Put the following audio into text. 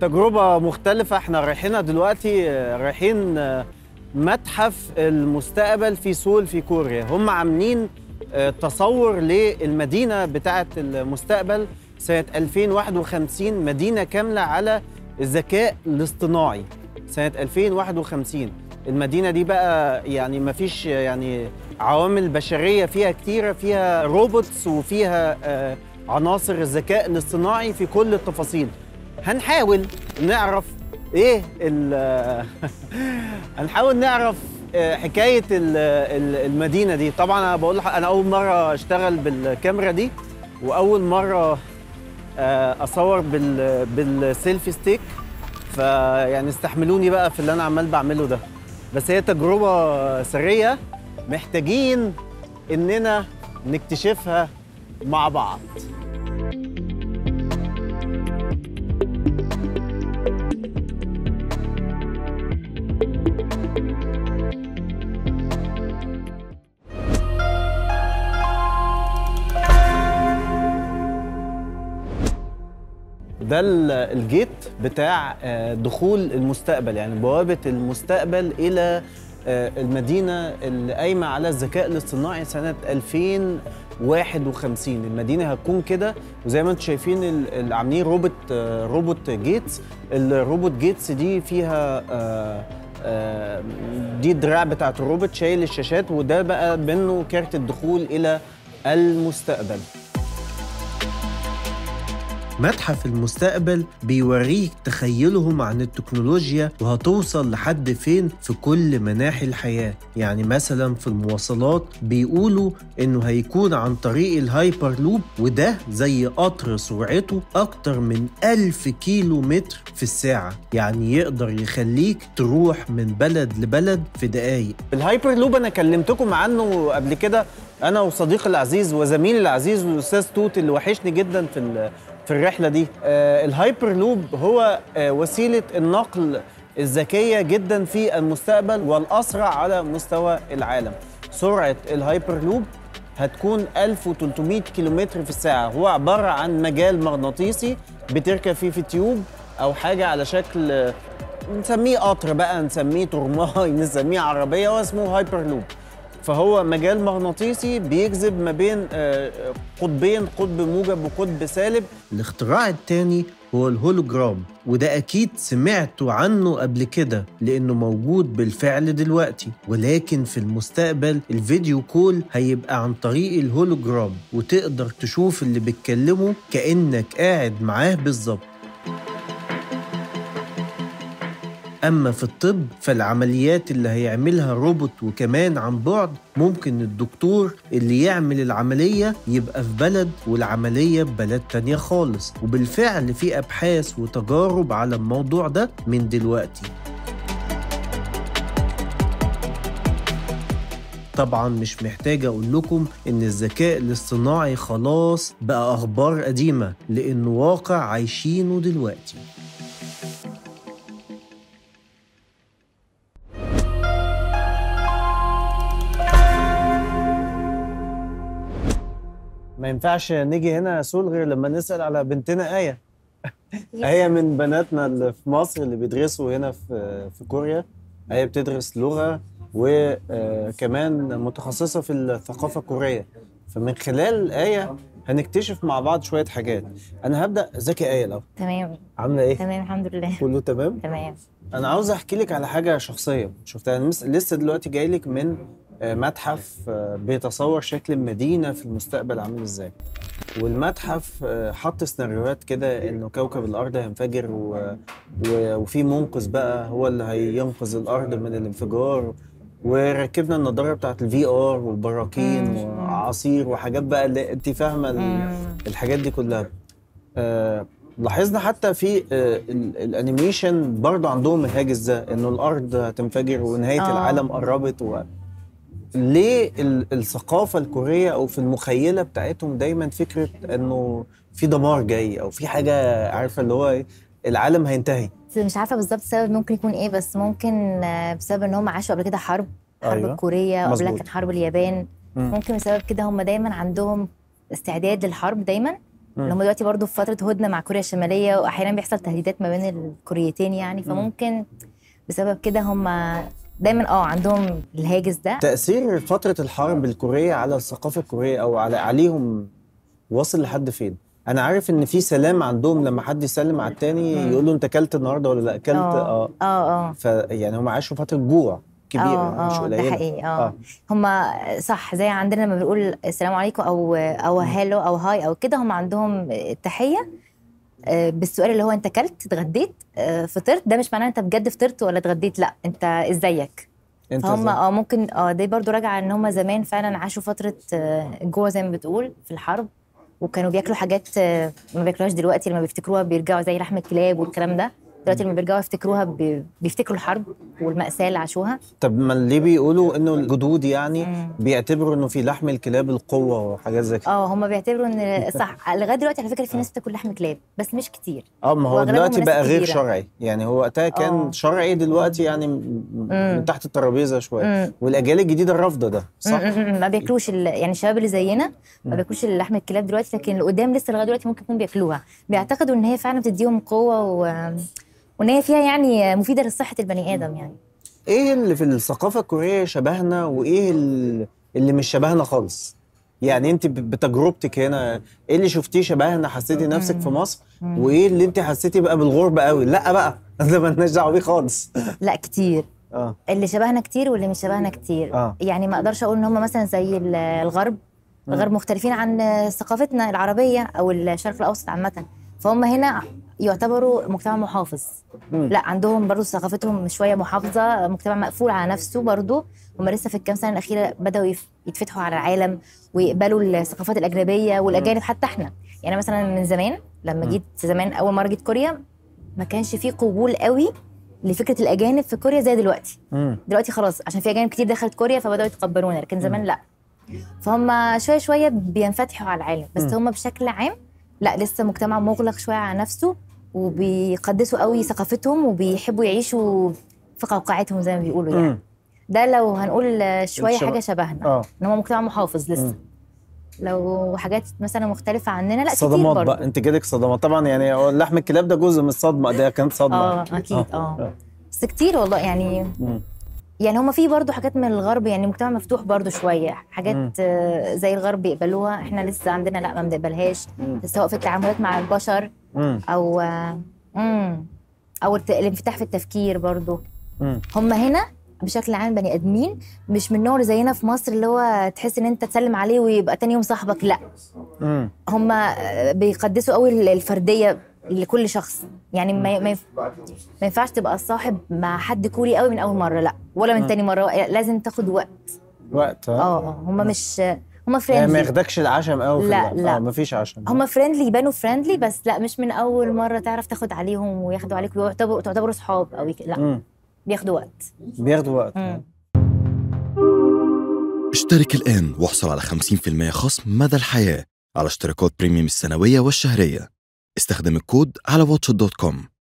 تجربة مختلفة. إحنا رايحينها دلوقتي آه، رايحين آه، متحف المستقبل في سول في كوريا. هم عاملين آه، تصور للمدينة بتاعة المستقبل سنة 2051 مدينة كاملة على الذكاء الاصطناعي. سنة 2051 المدينة دي بقى يعني ما فيش يعني عوامل بشرية فيها كتيرة فيها روبوتس وفيها عناصر الذكاء الاصطناعي في كل التفاصيل. هنحاول نعرف إيه ال هنحاول نعرف آه، حكاية ال- ال- المدينة دي. طبعا أنا بقول أنا أول مرة أشتغل بالكاميرا دي وأول مرة آه، أصور بال بالسيلفي ستيك. فيعني استحملوني بقى في اللي أنا عمال بعمله ده. بس هي تجربة سرية محتاجين إننا نكتشفها مع بعض. ده ال- الجيت بتاع آه، دخول المستقبل يعني بوابة المستقبل إلى آه، المدينة اللي قايمة على الذكاء الاصطناعي سنة 2051 المدينة هتكون كده وزي ما أنتم شايفين عاملين روبوت آه، روبوت جيتس الروبوت جيتس دي فيها دي الدراع بتاعت الروبوت شايل الشاشات وده بقى منه كارت الدخول إلى المستقبل. متحف المستقبل بيوريك تخيلهم عن التكنولوجيا وهتوصل لحد فين في كل مناحي الحياة. يعني مثلا في المواصلات بيقولوا إنه هيكون عن طريق الهايبر لوب وده زي قطر سرعته أكتر من ألف كيلو متر في الساعة. يعني يقدر يخليك تروح من بلد لبلد في دقايق. الهايبر لوب أنا كلمتكم عنه قبل كده أنا وصديقي العزيز وزميلي العزيز والاستاذ توت اللي وحشني جدا في في الرحلة دي. آه الهايبر لوب هو آه وسيلة النقل الذكية جدا في المستقبل والأسرع على مستوى العالم. سرعة الهايبر لوب هتكون 1300 كيلومتر في الساعة. هو عبارة عن مجال مغناطيسي بتركب فيه في tube أو حاجة على شكل آه، نسميه قطر بقى نسميه ترماي نسميه عربية هو اسمه هايبر لوب. فهو مجال مغناطيسي بيجذب ما بين آه، قطبين قطب موجب وقطب سالب. الاختراع الثاني هو الهولوجرام وده أكيد سمعتوا عنه قبل كده لأنه موجود بالفعل دلوقتي. ولكن في المستقبل ال video call هيبقى عن طريق الهولوجرام وتقدر تشوف اللي بيتكلمه كأنك قاعد معاه بالظبط. أما في الطب فالعمليات اللي هيعملها روبوت وكمان عن بعد ممكن الدكتور اللي يعمل العملية يبقى في بلد والعملية في بلد تانية خالص. وبالفعل في أبحاث وتجارب على الموضوع ده من دلوقتي. طبعا مش محتاج أقول لكم إن الذكاء الاصطناعي خلاص بقى أخبار قديمة لأنه واقع عايشينه دلوقتي. ما ينفعش نيجي هنا سول غير لما نسأل على بنتنا آية. آية من بناتنا اللي في مصر اللي بيدرسوا هنا في في كوريا. آية بتدرس لغة وكمان متخصصة في الثقافة الكورية. فمن خلال آية هنكتشف مع بعض شوية حاجات. أنا هبدأ. ازيك يا آية الأول؟ تمام. عاملة إيه؟ تمام الحمد لله. كله تمام؟ تمام. أنا عاوز أحكي لك على حاجة شخصية. شفتها؟ أنا لسه دلوقتي جاي لك من آه، متحف آه، بيتصور شكل المدينة في المستقبل عامل إزاي والمتحف آه، حط سيناريوهات كده إنه كوكب الأرض هينفجر و... و... وفي منقذ بقى هو اللي هينقذ الأرض من الانفجار وركبنا النضارة بتاعت ال VR والبراكين. وعصير وحاجات بقى اللي أنت فاهمة. الحاجات دي كلها آه لاحظنا حتى في آه ال- ال animation برضه عندهم الهاجس ده إنه الأرض هتنفجر ونهاية آه. العالم قربت و... ليه ال- الثقافة الكورية أو في المخيلة بتاعتهم دايما فكرة إنه في دمار جاي أو في حاجة عارفة اللي هو إيه العالم هينتهي مش عارفة بالظبط السبب ممكن يكون إيه بس ممكن آه، بسبب إن هم عاشوا قبل كده حرب حرب أيوة. الكوريه وقبلها مظبوط. كان حرب اليابان مم. ممكن بسبب كده هم دايما عندهم استعداد للحرب دايما اللي هم دلوقتي برضو في فترة هدنة مع كوريا الشمالية واحيانا بيحصل تهديدات ما بين الكوريتين يعني فممكن بسبب كده هم دايما آه عندهم الهاجس ده. تأثير فترة الحرب الكورية على الثقافة الكورية أو على عليهم واصل لحد فين؟ أنا عارف إن في سلام عندهم لما حد يسلم على التاني. يقول له أنت أكلت النهارده ولا لأ؟ أكلت آه. آه. آه آه. فيعني هم عاشوا فترة جوع كبيرة آه مش آه قليلة. ده حقيقي آه, آه. هم صح زي عندنا لما بنقول السلام عليكم أو أو هالو أو هاي أو كده هم عندهم التحية. آه، بالسؤال اللي هو انت اكلت اتغديت آه، فطرت ده مش معناه انت بجد فطرت ولا اتغديت لا انت ازيك؟ انت فهم زي- آه ممكن آه دي برضو راجعة إن هم زمان فعلا عاشوا فترة آه، جوع زي ما بتقول في الحرب وكانوا بياكلوا حاجات آه، ما بياكلوهاش دلوقتي لما بيفتكروها بيرجعوا زي لحم الكلاب والكلام ده. دلوقتي لما بيرجعوا يفتكروها بي- بيفتكروا الحرب والمأساة اللي عاشوها طب ما ليه بيقولوا إنه الجدود يعني مم. بيعتبروا إنه في لحم الكلاب القوة وحاجات زي كده آه هم بيعتبروا إن صح لغاية دلوقتي على فكرة في ناس بتاكل لحم كلاب بس مش كتير آه ما هو دلوقتي بقى غير كبيرة. شرعي يعني هو وقتها كان آه. شرعي دلوقتي يعني من تحت الترابيزة شوية مم. والأجيال الجديدة رافضة ده صح؟ م- م- م- ما بياكلوش ال- يعني الشباب اللي زينا مم. ما بياكلوش لحم الكلاب دلوقتي لكن اللي قدام لسه لغاية دلوقتي ممكن يكون بياكلوها بيعتقدوا إن هي فعلا بتديهم قوة و... وإن هي فيها يعني مفيدة لصحة البني آدم يعني. إيه اللي في الثقافة الكورية شبهنا وإيه ال- اللي مش شبهنا خالص؟ يعني أنت بتجربتك هنا إيه اللي شفتيه شبهنا حسيتي نفسك في مصر. وإيه اللي أنت حسيتي بقى بالغربة قوي؟ لأ بقى ده مالناش دعوة بيه خالص. لأ كتير. آه. اللي شبهنا كتير واللي مش شبهنا كتير. آه. يعني ما أقدرش أقول إن هم مثلا زي ال- الغرب. الغرب مختلفين عن ثقافتنا العربية أو الشرق الأوسط عامة. فهم هنا يعتبروا مجتمع محافظ مم. لا عندهم برضو ثقافتهم شوية محافظة مجتمع مقفول على نفسه برضو هم لسه في الكام سنة الأخيرة بدأوا يتفتحوا على العالم ويقبلوا الثقافات الأجنبية والأجانب حتى إحنا يعني مثلا من زمان لما مم. جيت زمان أول مرة جيت كوريا ما كانش فيه قبول قوي لفكرة الأجانب في كوريا زي دلوقتي مم. دلوقتي خلاص عشان في أجانب كتير دخلت كوريا فبدأوا يتقبلونا لكن زمان لا فهم شوية شوية بينفتحوا على العالم بس مم. هم بشكل عام لا لسه مجتمع مغلق شوية على نفسه وبيقدسوا قوي ثقافتهم وبيحبوا يعيشوا في قوقعتهم زي ما بيقولوا يعني. مم. ده لو هنقول شوية حاجة شبهنا. آه. إن هو مجتمع محافظ لسه. مم. لو حاجات مثلا مختلفة عننا لا كتير صدمات برضه بقى انت جالك صدمات. طبعا يعني لحم الكلاب ده جزء من الصدمة. ده كانت صدمة. آه أكيد آه. آه. بس كتير والله يعني. مم. يعني هما في برضه حاجات من الغرب يعني مجتمع مفتوح برضه شوية. حاجات آه، زي الغرب بيقبلوها. إحنا لسه عندنا لا ما بنقبلهاش. سواء في التعاملات مع البشر. مم. أو آه، مم، أو الانفتاح في التفكير برضه مم. هم هنا بشكل عام بني آدمين مش من اللي زينا في مصر اللي هو تحس إن أنت تسلم عليه ويبقى تاني يوم صاحبك لأ. مم. هم بيقدسوا قوي الفردية لكل شخص. يعني ما ما ينف- ما ينفعش تبقى صاحب مع حد كوري قوي من أول مرة لأ. ولا من. تاني مرة لازم تاخد وقت. وقت آه آه. هم مش هم يعني ما friendly ياخدكش العشم قوي في لا، ال- لا. آه مفيش عشم. هم friendly يبانوا friendly بس لا مش من أول مرة تعرف تاخد عليهم وياخدوا عليك ويعتبروا تعتبروا صحاب أو لا. مم. بياخدوا وقت. بياخدوا وقت. مم. اشترك الآن واحصل على 50% خصم مدى الحياة على اشتراكات premium السنوية والشهرية. استخدم الكود على Watch dot com